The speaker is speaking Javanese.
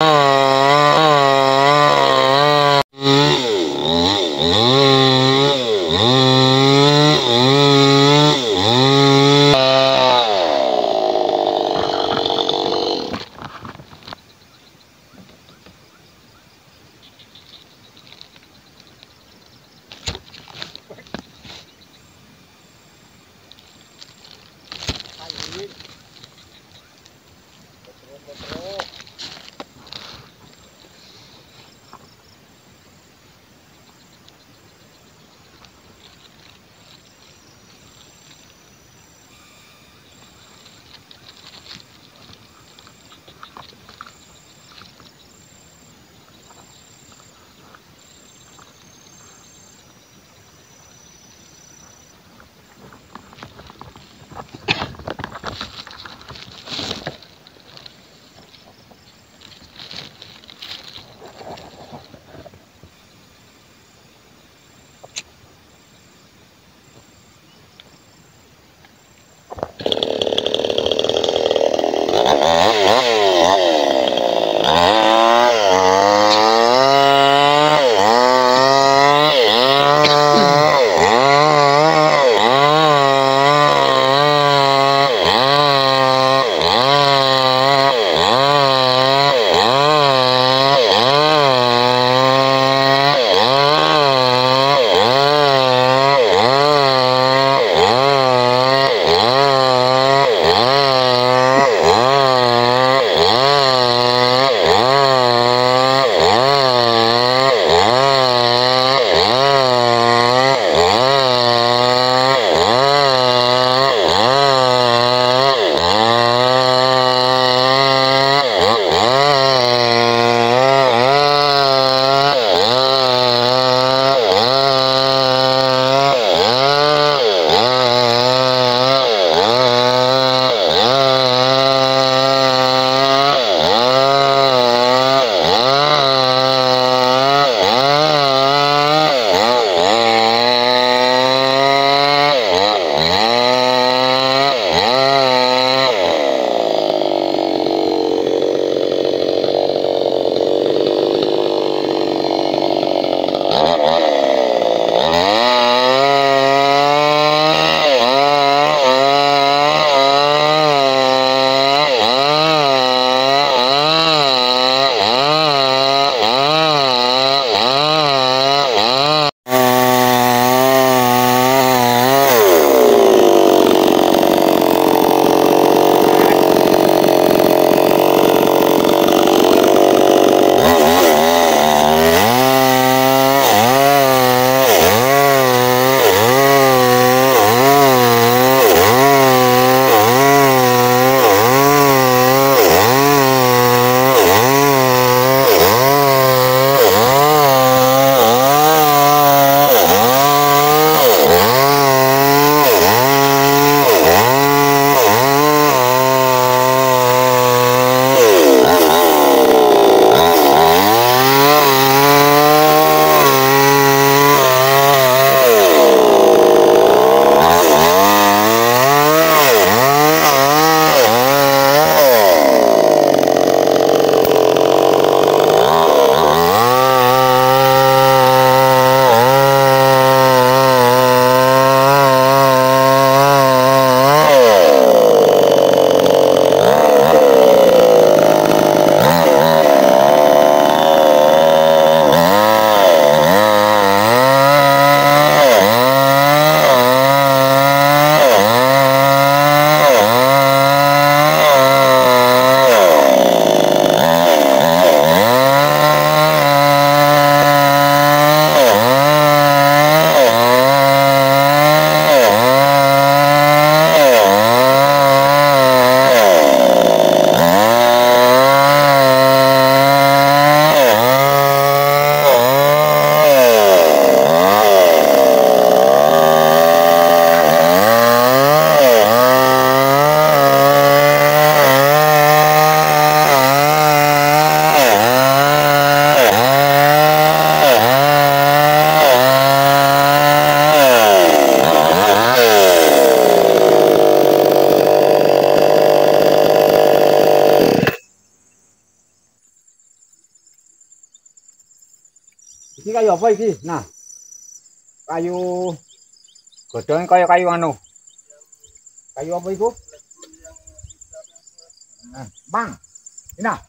Uh... Iki kayu apa iki? Nah. Kayu godhong kaya kayu anu. Kayu apa iku? Nah, bang. Nah.